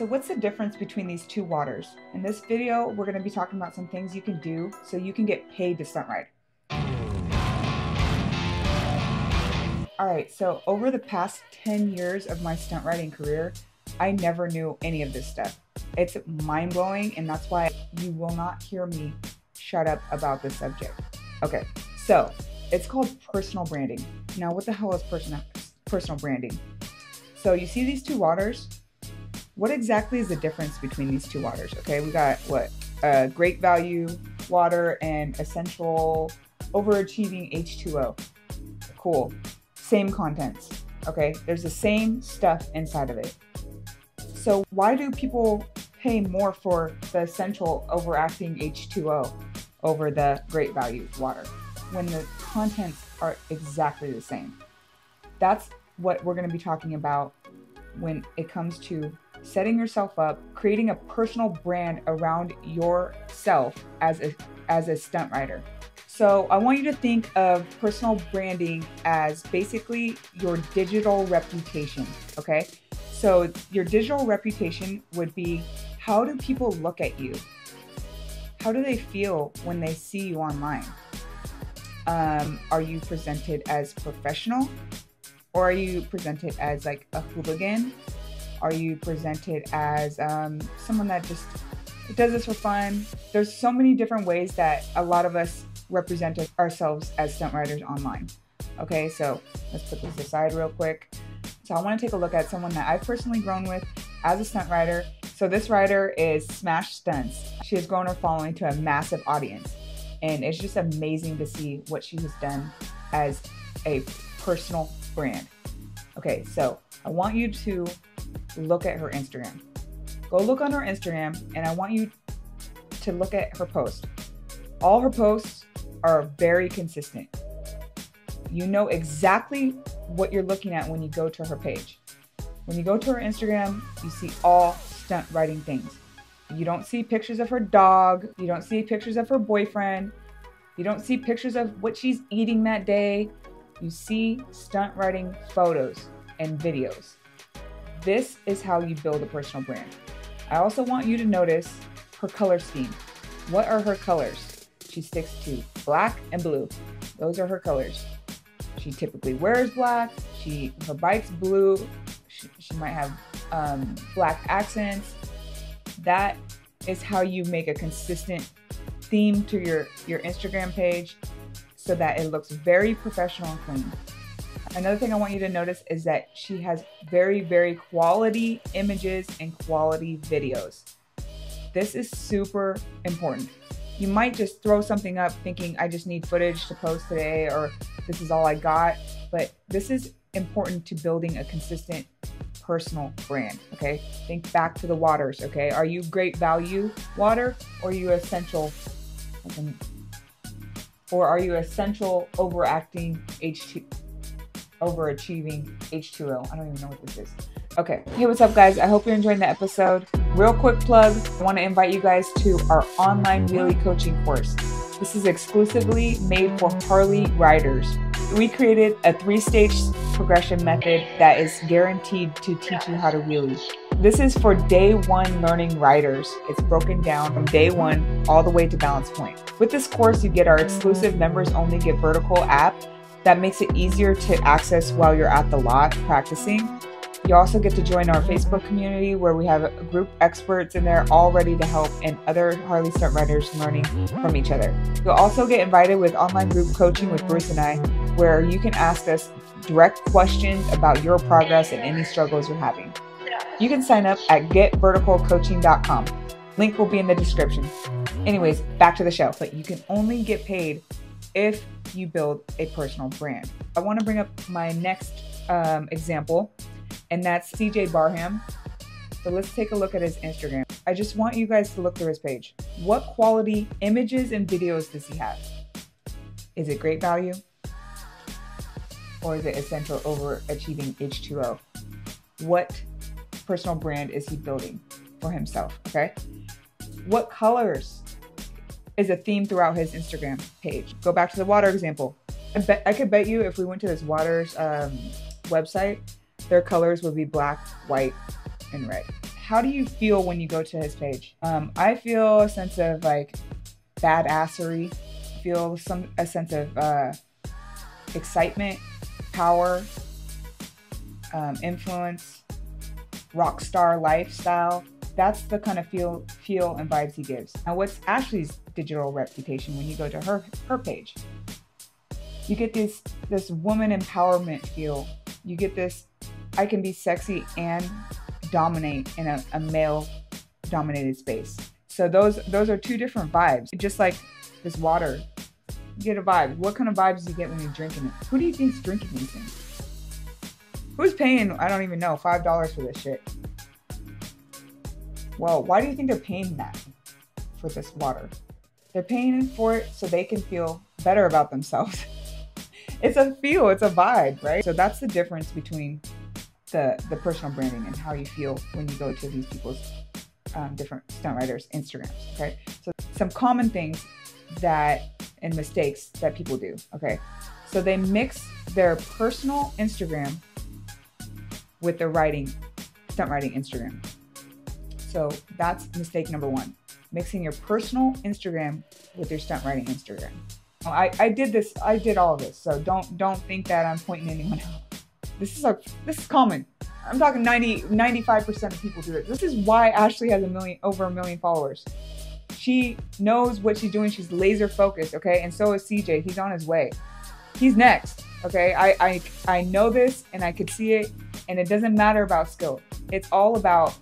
So what's the difference between these two waters? In this video, we're gonna be talking about some things you can do so you can get paid to stunt ride. All right, so over the past 10 years of my stunt riding career, I never knew any of this stuff. It's mind blowing, and that's why you will not hear me shut up about this subject. Okay, so it's called personal branding. Now, what the hell is personal personal branding? So you see these two waters? What exactly is the difference between these two waters? Okay, we got what? Uh, great value water and essential overachieving H2O. Cool. Same contents. Okay, there's the same stuff inside of it. So why do people pay more for the essential overacting H2O over the great value water when the contents are exactly the same? That's what we're going to be talking about when it comes to setting yourself up, creating a personal brand around yourself as a as a stunt rider. So I want you to think of personal branding as basically your digital reputation, okay? So your digital reputation would be how do people look at you? How do they feel when they see you online? Um, are you presented as professional? Or are you presented as like a hooligan? Are you presented as um, someone that just does this for fun? There's so many different ways that a lot of us represent ourselves as stunt riders online. Okay, so let's put this aside real quick. So I want to take a look at someone that I've personally grown with as a stunt rider. So this rider is Smash Stunts. She has grown her following to a massive audience. And it's just amazing to see what she has done as a personal brand. Okay, so I want you to look at her Instagram. Go look on her Instagram and I want you to look at her post. All her posts are very consistent. You know exactly what you're looking at when you go to her page. When you go to her Instagram, you see all stunt riding things. You don't see pictures of her dog, you don't see pictures of her boyfriend, you don't see pictures of what she's eating that day. You see stunt riding photos and videos. This is how you build a personal brand. I also want you to notice her color scheme. What are her colors? She sticks to black and blue. Those are her colors. She typically wears black. She her bike's blue. She, she might have um, black accents. That is how you make a consistent theme to your your Instagram page, so that it looks very professional and clean. Another thing I want you to notice is that she has very very quality images and quality videos. This is super important you might just throw something up thinking I just need footage to post today or this is all I got. But this is important to building a consistent personal brand. Okay. Think back to the waters. Okay. Are you great value water or are you essential? Or are you essential overacting H2 overachieving H2O? I don't even know what this is. Okay. Hey, what's up, guys? I hope you're enjoying the episode. Real quick plug I want to invite you guys to our online wheelie coaching course. This is exclusively made for Harley riders. We created a three stage progression method that is guaranteed to teach you how to wheelie. This is for day one learning riders. It's broken down from day one all the way to balance point. With this course, you get our exclusive members only Get Vertical app that makes it easier to access while you're at the lot practicing. You also get to join our Facebook community where we have a group experts in there all ready to help and other Harley stunt riders learning from each other. You'll also get invited with online group coaching with Bruce and I, where you can ask us direct questions about your progress and any struggles you're having. You can sign up at getverticalcoaching.com. Link will be in the description. Anyways, back to the show. But you can only get paid if you build a personal brand. I want to bring up my next um, example and that's CJ Barham. So let's take a look at his Instagram. I just want you guys to look through his page. What quality images and videos does he have? Is it great value? Or is it essential overachieving H2O? What personal brand is he building for himself? Okay. What colors is a theme throughout his Instagram page? Go back to the water example. I bet I could bet you if we went to this water's um, website, their colors would be black, white, and red. how do you feel when you go to his page? Um, I feel a sense of like badassery, feel some a sense of uh, excitement, power, um, influence, rock star lifestyle. That's the kind of feel feel and vibes he gives. Now, what's Ashley's digital reputation when you go to her her page? You get this this woman empowerment feel. You get this I can be sexy and dominate in a, a male dominated space. So those those are two different vibes. Just like this water, you get a vibe. What kind of vibes do you get when you're drinking it? Who do you think's drinking these things? Who's paying? I don't even know. Five dollars for this shit. Well, why do you think they're paying that for this water? They're paying for it so they can feel better about themselves. it's a feel, it's a vibe, right? So that's the difference between the the personal branding and how you feel when you go to these people's um, different stunt riders' Instagrams. Okay, so some common things that and mistakes that people do. Okay, so they mix their personal Instagram with their riding stunt riding Instagram. So that's mistake number one: mixing your personal Instagram with your stunt riding Instagram. I, I did this. I did all of this. So don't don't think that I'm pointing anyone out. This is a this is common. I'm talking 90 95% of people do it. This is why Ashley has a million over a million followers. She knows what she's doing. She's laser focused, okay? And so is CJ. He's on his way. He's next. Okay? I I I know this and I could see it and it doesn't matter about skill. It's all about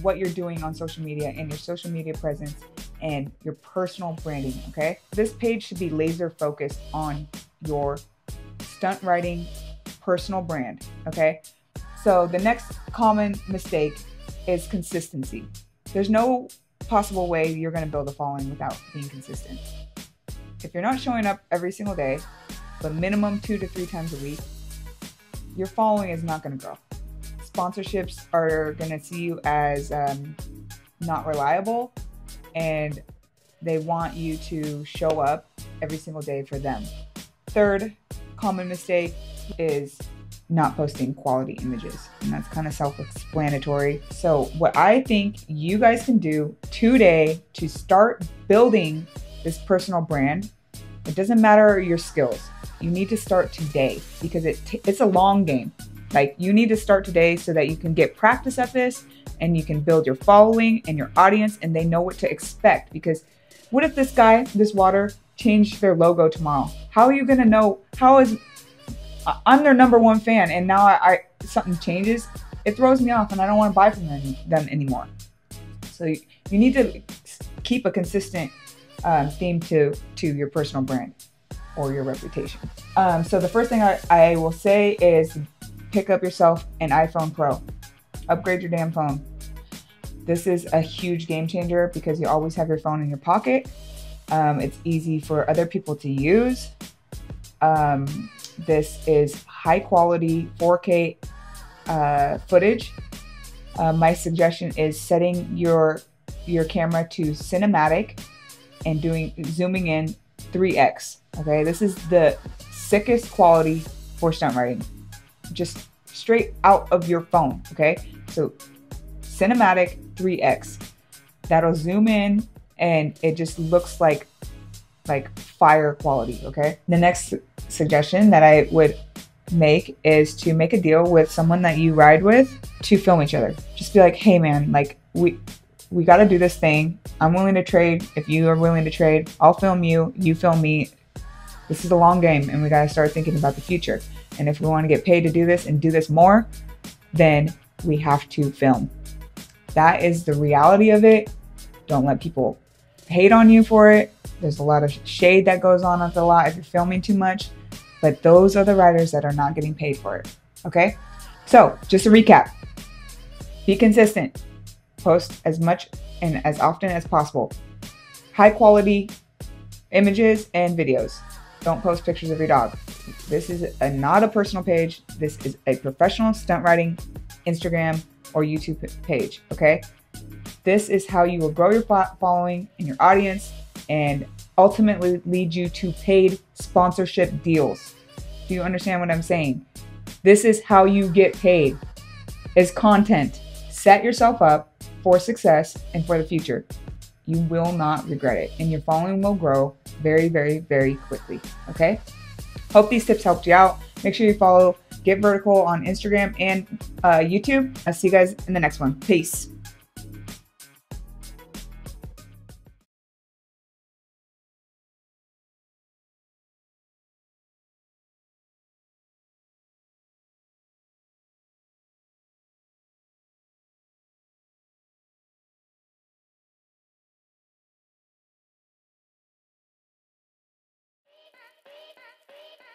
what you're doing on social media and your social media presence and your personal branding, okay? This page should be laser focused on your stunt riding personal brand. Okay. So the next common mistake is consistency. There's no possible way you're going to build a following without being consistent. If you're not showing up every single day, but minimum two to three times a week, your following is not going to grow. Sponsorships are going to see you as um, not reliable and they want you to show up every single day for them. Third common mistake is not posting quality images. And that's kind of self explanatory. So, what I think you guys can do today to start building this personal brand, it doesn't matter your skills. You need to start today because it t- it's a long game. Like, you need to start today so that you can get practice at this and you can build your following and your audience and they know what to expect. Because what if this guy, this water, changed their logo tomorrow? How are you going to know? How is uh, I'm their number one fan, and now I, I something changes, it throws me off, and I don't want to buy from them, them anymore. So you, you need to keep a consistent um, theme to to your personal brand or your reputation. Um, so the first thing I, I will say is pick up yourself an iPhone Pro. Upgrade your damn phone. This is a huge game changer because you always have your phone in your pocket. Um, it's easy for other people to use. Um, this is high quality 4K uh, footage. Uh, my suggestion is setting your your camera to cinematic and doing zooming in 3x. Okay, this is the sickest quality for stunt riding, just straight out of your phone. Okay, so cinematic 3x. That'll zoom in and it just looks like like fire quality. Okay, the next suggestion that I would make is to make a deal with someone that you ride with to film each other. Just be like, hey man, like we we got to do this thing. I'm willing to trade. If you are willing to trade, I'll film you. You film me. This is a long game, and we got to start thinking about the future. And if we want to get paid to do this and do this more, then we have to film. That is the reality of it. Don't let people hate on you for it. There's a lot of shade that goes on the lot if you're filming too much. But those are the riders that are not getting paid for it. Okay? So, just a recap be consistent, post as much and as often as possible. High quality images and videos. Don't post pictures of your dog. This is a, not a personal page. This is a professional stunt riding Instagram or YouTube page. Okay? This is how you will grow your following and your audience and ultimately lead you to paid sponsorship deals. Do you understand what I'm saying? This is how you get paid. Is content, set yourself up for success and for the future. You will not regret it, and your following will grow very, very, very quickly. Okay? Hope these tips helped you out. Make sure you follow Get Vertical on Instagram and uh, YouTube. I'll see you guys in the next one. Peace. Freedom!